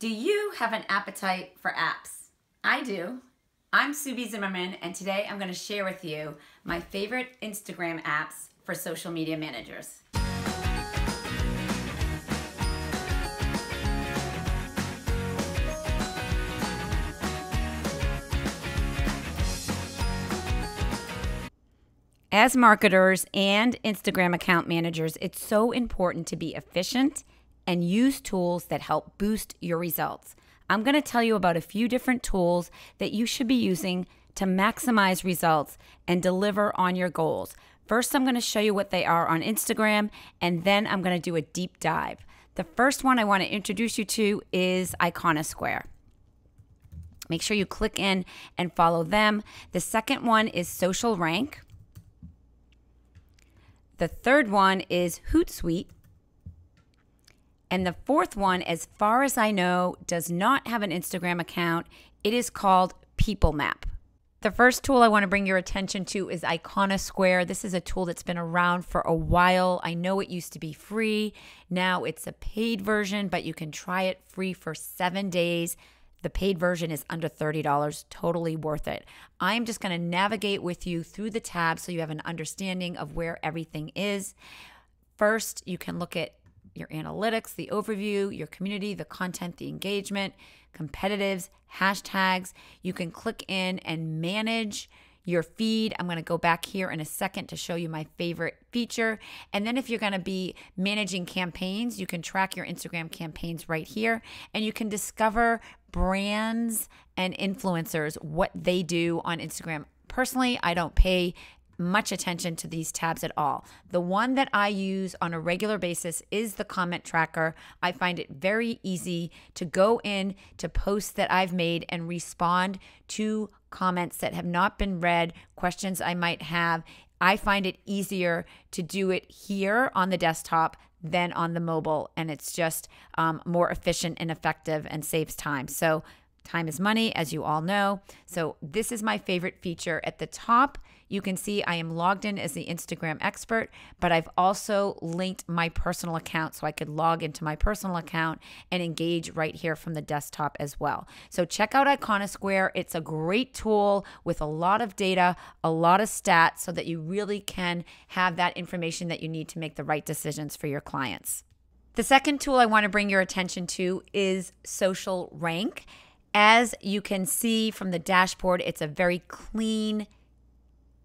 Do you have an appetite for apps? I do. I'm Sue B. Zimmerman, and today I'm going to share with you my favorite Instagram apps for social media managers. As marketers and Instagram account managers, it's so important to be efficient and use tools that help boost your results. I'm going to tell you about a few different tools that you should be using to maximize results and deliver on your goals. First, I'm going to show you what they are on Instagram, and then I'm going to do a deep dive. The first one I want to introduce you to is Iconosquare. Make sure you click in and follow them. The second one is Social Rank. The third one is Hootsuite. And the fourth one, as far as I know, does not have an Instagram account. It is called People Map. The first tool I want to bring your attention to is Iconosquare. This is a tool that's been around for a while. I know it used to be free. Now it's a paid version, but you can try it free for seven days. The paid version is under $30, totally worth it. I'm just going to navigate with you through the tabs so you have an understanding of where everything is. First, you can look at your analytics, the overview, your community, the content, the engagement, competitives, hashtags. You can click in and manage your feed. I'm going to go back here in a second to show you my favorite feature. And then if you're going to be managing campaigns, you can track your Instagram campaigns right here and you can discover brands and influencers, what they do on Instagram. Personally, I don't pay much attention to these tabs at all. The one that I use on a regular basis is the comment tracker. I find it very easy to go in to posts that I've made and respond to comments that have not been read, questions I might have. I find it easier to do it here on the desktop than on the mobile, and it's just um, more efficient and effective and saves time. So, time is money, as you all know. So, this is my favorite feature. At the top, you can see I am logged in as the Instagram expert, but I've also linked my personal account so I could log into my personal account and engage right here from the desktop as well. So check out Iconosquare. It's a great tool with a lot of data, a lot of stats so that you really can have that information that you need to make the right decisions for your clients. The second tool I want to bring your attention to is Social Rank. As you can see from the dashboard, it's a very clean,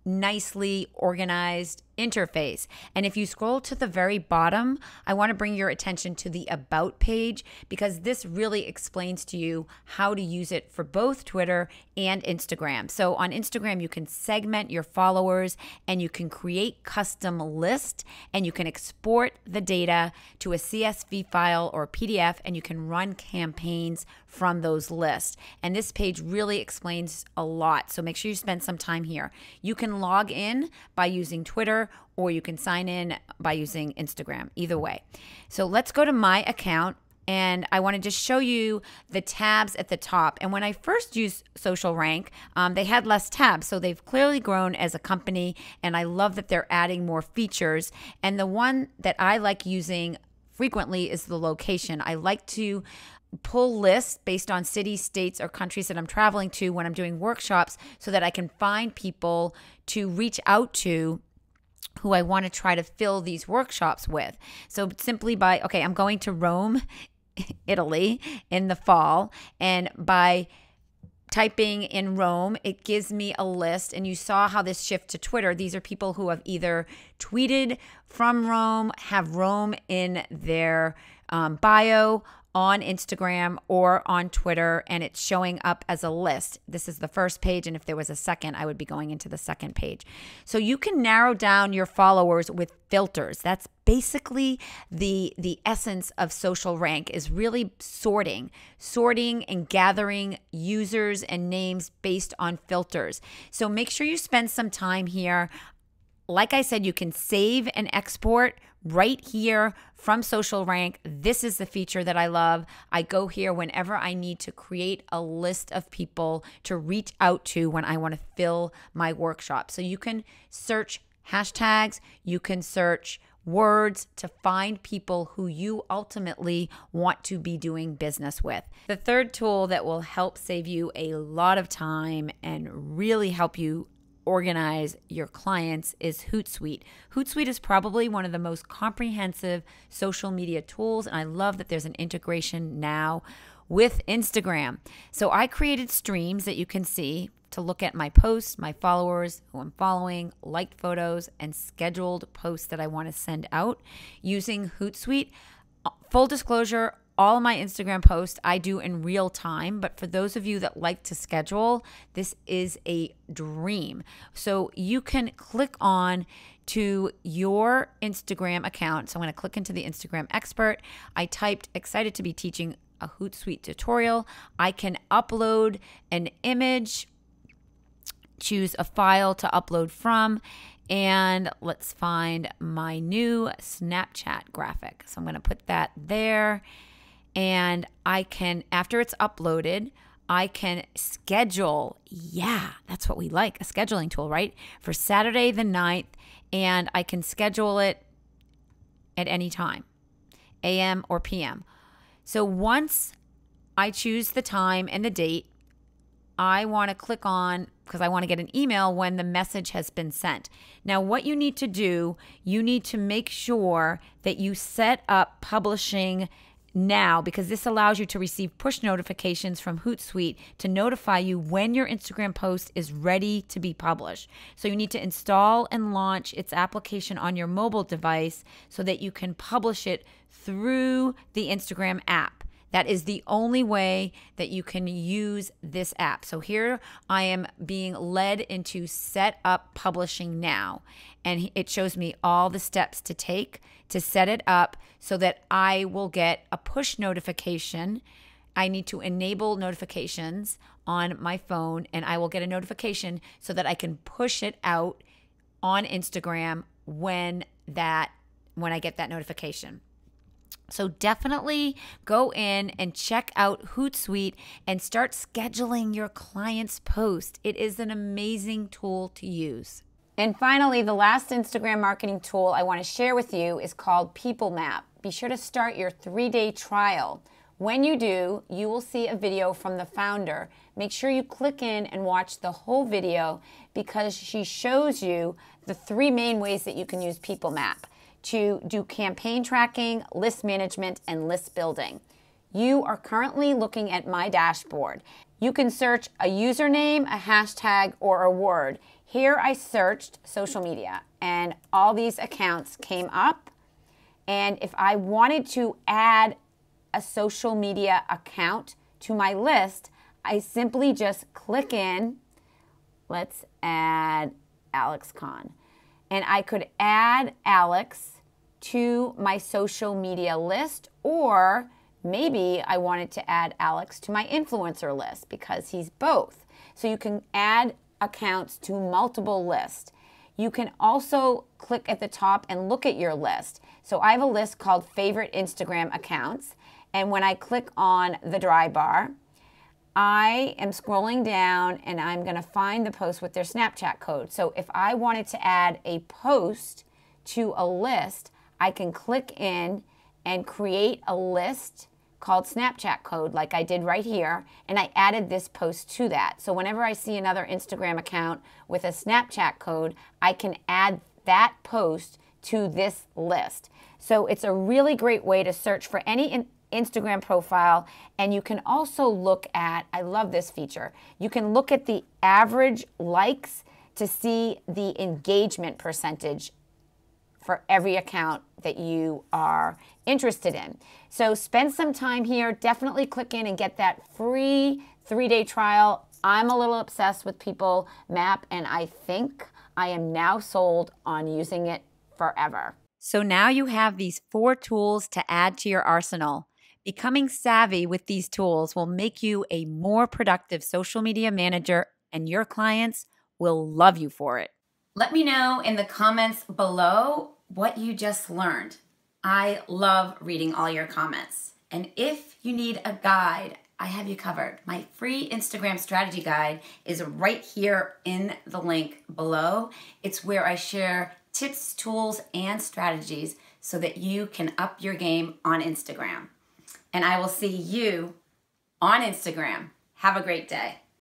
nicely organized interface. And if you scroll to the very bottom, I want to bring your attention to the About page because this really explains to you how to use it for both Twitter and Instagram. So on Instagram, you can segment your followers and you can create custom lists and you can export the data to a CSV file or PDF and you can run campaigns from those lists. And this page really explains a lot. So make sure you spend some time here. You can log in by using Twitter or you can sign in by using Instagram, either way. So let's go to my account and I want to just show you the tabs at the top. And when I first used Social Rank, um, they had less tabs. So they've clearly grown as a company, and I love that they're adding more features. And the one that I like using frequently is the location. I like to pull lists based on cities, states, or countries that I'm traveling to when I'm doing workshops so that I can find people to reach out to who I want to try to fill these workshops with. So simply by, okay, I'm going to Rome, Italy in the fall, and by typing in Rome, it gives me a list. And you saw how this shift to Twitter. These are people who have either tweeted from Rome, have Rome in their um, bio, on Instagram or on Twitter, and it's showing up as a list. This is the first page, and if there was a second, I would be going into the second page. So you can narrow down your followers with filters. That's basically the the essence of social rank is really sorting, sorting and gathering users and names based on filters. So make sure you spend some time here. Like I said, you can save and export right here from Social Rank. This is the feature that I love. I go here whenever I need to create a list of people to reach out to when I want to fill my workshop. So you can search hashtags, you can search words to find people who you ultimately want to be doing business with. The third tool that will help save you a lot of time and really help you organize your clients is Hootsuite. Hootsuite is probably one of the most comprehensive social media tools, and I love that there's an integration now with Instagram. So I created streams that you can see to look at my posts, my followers, who I'm following, liked photos, and scheduled posts that I want to send out using Hootsuite. Full disclosure, all my Instagram posts I do in real time, but for those of you that like to schedule, this is a dream. So you can click on to your Instagram account. So I'm going to click into the Instagram expert. I typed excited to be teaching a Hootsuite tutorial. I can upload an image choose a file to upload from. And let's find my new Snapchat graphic. So I'm going to put that there. And I can, after it's uploaded, I can schedule. Yeah, that's what we like a scheduling tool, right? For Saturday the 9th. And I can schedule it at any time, AM or PM. So once I choose the time and the date, I want to click on because I want to get an email when the message has been sent. Now, what you need to do, you need to make sure that you set up publishing now because this allows you to receive push notifications from Hootsuite to notify you when your Instagram post is ready to be published. So you need to install and launch its application on your mobile device so that you can publish it through the Instagram app. That is the only way that you can use this app. So here I am being led into set up publishing now. And it shows me all the steps to take to set it up so that I will get a push notification. I need to enable notifications on my phone and I will get a notification so that I can push it out on Instagram when that when I get that notification. So definitely go in and check out Hootsuite and start scheduling your clients' post. It is an amazing tool to use. And finally, the last Instagram marketing tool I want to share with you is called People Map. Be sure to start your three day trial. When you do, you will see a video from the founder. Make sure you click in and watch the whole video because she shows you the three main ways that you can use People Map to do campaign tracking, list management, and list building. You are currently looking at my dashboard. You can search a username, a hashtag, or a word. Here I searched social media and all these accounts came up. And if I wanted to add a social media account to my list, I simply just click in. Let's add Alex Kahn. And I could add Alex to my social media list, or maybe I wanted to add Alex to my influencer list because he's both. So you can add accounts to multiple lists. You can also click at the top and look at your list. So I have a list called favorite Instagram accounts. And when I click on the Drybar, I am scrolling down and I'm going to find the post with their Snapchat code. So if I wanted to add a post to a list, I can click in and create a list called Snapchat code, like I did right here, and I added this post to that. So whenever I see another Instagram account with a Snapchat code, I can add that post to this list. So it's a really great way to search for any Instagram profile, and you can also look at, I love this feature, you can look at the average likes to see the engagement percentage for every account that you are interested in. So spend some time here. Definitely click in and get that free three day trial. I'm a little obsessed with People Map, and I think I am now sold on using it forever. So now you have these four tools to add to your arsenal. Becoming savvy with these tools will make you a more productive social media manager, and your clients will love you for it. Let me know in the comments below what you just learned. I love reading all your comments. And if you need a guide, I have you covered. My free Instagram strategy guide is right here in the link below. It's where I share tips, tools, and strategies so that you can up your game on Instagram. And I will see you on Instagram. Have a great day.